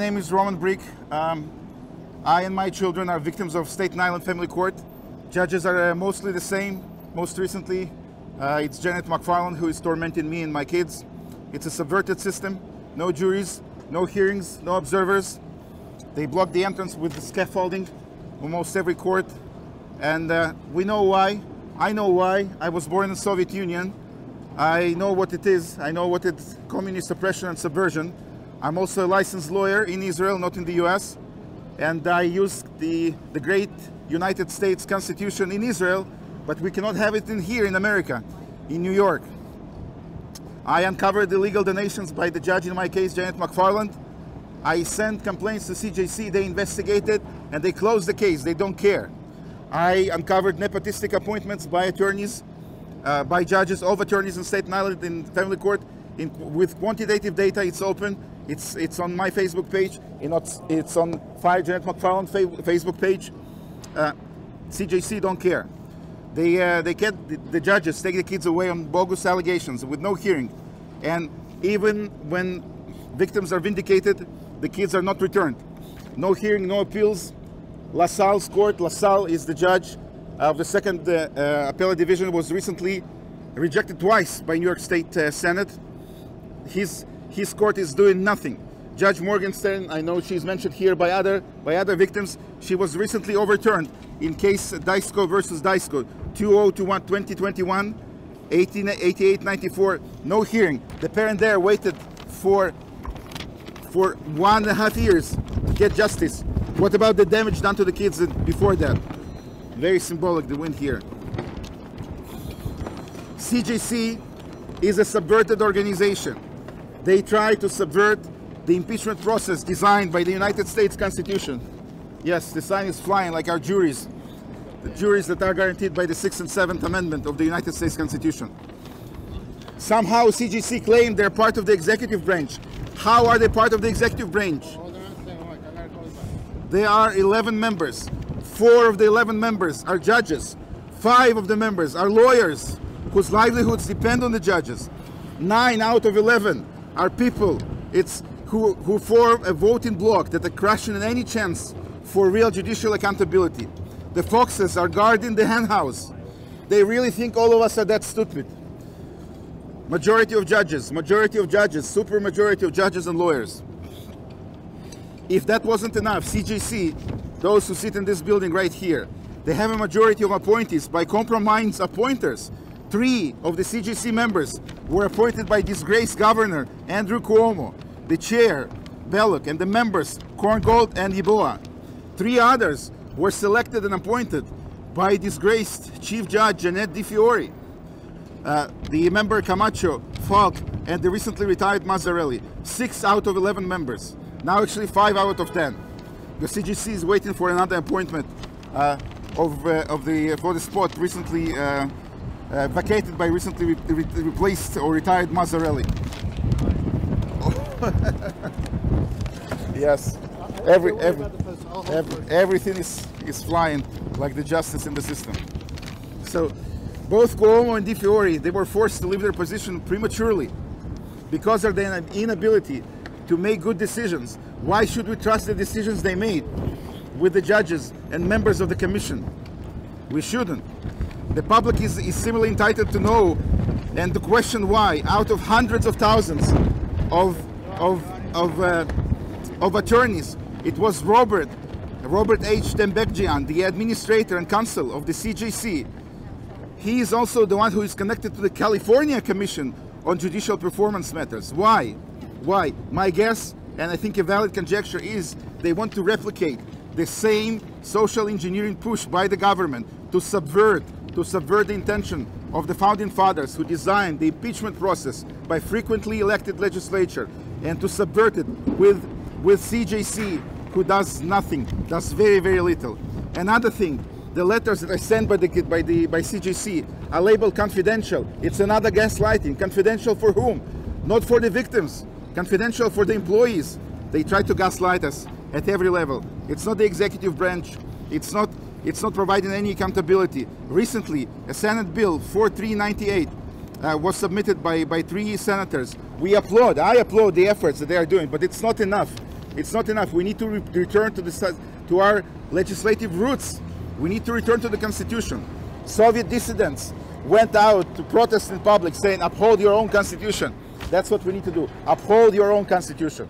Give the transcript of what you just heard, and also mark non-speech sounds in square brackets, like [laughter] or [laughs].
name is Roman Brik. Um, I and my children are victims of Staten Island Family Court. Judges are uh, mostly the same. Most recently, uh, it's Janet Macfarlane who is tormenting me and my kids. It's a subverted system. No juries, no hearings, no observers. They block the entrance with the scaffolding almost every court. And uh, we know why. I know why. I was born in the Soviet Union. I know what it is. I know what it's communist oppression and subversion. I'm also a licensed lawyer in Israel, not in the US. And I use the, the great United States Constitution in Israel, but we cannot have it in here in America, in New York. I uncovered illegal donations by the judge in my case, Janet Macfarlane. I sent complaints to CJC, they investigated, and they closed the case. They don't care. I uncovered nepotistic appointments by attorneys, uh, by judges of attorneys in Staten Island in family court. In, with quantitative data, it's open. It's it's on my Facebook page. It's, on Fire Janet Macfarlane Facebook page. Uh, CJC don't care. They uh, they get the, the judges take the kids away on bogus allegations with no hearing, and even when victims are vindicated, the kids are not returned. No hearing, no appeals. LaSalle's court, LaSalle is the judge of the second uh, uh, appellate division, was recently rejected twice by New York State uh, Senate. His, his court is doing nothing. Judge Morgenstern, I know she's mentioned here by other, by other victims, she was recently overturned in case Dysko versus Dysko, 2021, 2021, 1888-94, no hearing. The parent there waited for for one and a half years to get justice. What about the damage done to the kids before that? Very symbolic, the win here. CJC is a subverted organization. They try to subvert the impeachment process designed by the United States Constitution. Yes, the sign is flying like our juries, the juries that are guaranteed by the Sixth and Seventh Amendment of the United States Constitution. Somehow CJC claim they're part of the executive branch. How are they part of the executive branch? They are 11 members. Four of the 11 members are judges. Five of the members are lawyers whose livelihoods depend on the judges. Nine out of 11 are people it's who, who form a voting bloc that are crushing any chance for real judicial accountability. The foxes are guarding the henhouse. They really think all of us are that stupid. Majority of judges, majority of judges, super majority of judges and lawyers. If that wasn't enough, CJC, those who sit in this building right here, they have a majority of appointees by compromise appointers. Three of the CJC members were appointed by disgraced governor Andrew Cuomo, the chair, Belluck, and the members, Corngold and Yeboah. Three others were selected and appointed by disgraced Chief Judge Jeanette DiFiore uh, the member Camacho, Falk, and the recently retired Mazzarelli. Six out of 11 members. Now actually five out of 10. The CJC is waiting for another appointment uh, of, uh, of the, for the spot recently uh, vacated by recently re re replaced or retired Mazzarelli. [laughs] yes, every, every, every, everything is, is flying like the justice in the system. So both Cuomo and DiFiore, they were forced to leave their position prematurely because of their inability to make good decisions. Why should we trust the decisions they made with the judges and members of the commission? We shouldn't. The public is, is similarly entitled to know and to question why, out of hundreds of thousands of, of, of, uh, of attorneys, it was Robert, Robert H. Tembeckjian, the administrator and counsel of the CJC, he is also the one who is connected to the California Commission on Judicial Performance Matters. Why? Why? My guess, and I think a valid conjecture, is they want to replicate the same social engineering push by the government to subvert to subvert the intention of the founding fathers who designed the impeachment process by frequently elected legislature and to subvert it with with CJC who does nothing, does very very little. Another thing, the letters that are sent by the by the by CJC are labeled confidential. It's another gaslighting. Confidential for whom? Not for the victims. Confidential for the employees. They try to gaslight us at every level. It's not the executive branch. It's not it's not providing any accountability. Recently, a Senate bill 4398 uh, was submitted by, by three senators. We applaud, I applaud the efforts that they are doing, but it's not enough. It's not enough. We need to re- return to the to our legislative roots. We need to return to the constitution. Soviet dissidents went out to protest in public saying, uphold your own constitution. That's what we need to do. Uphold your own constitution.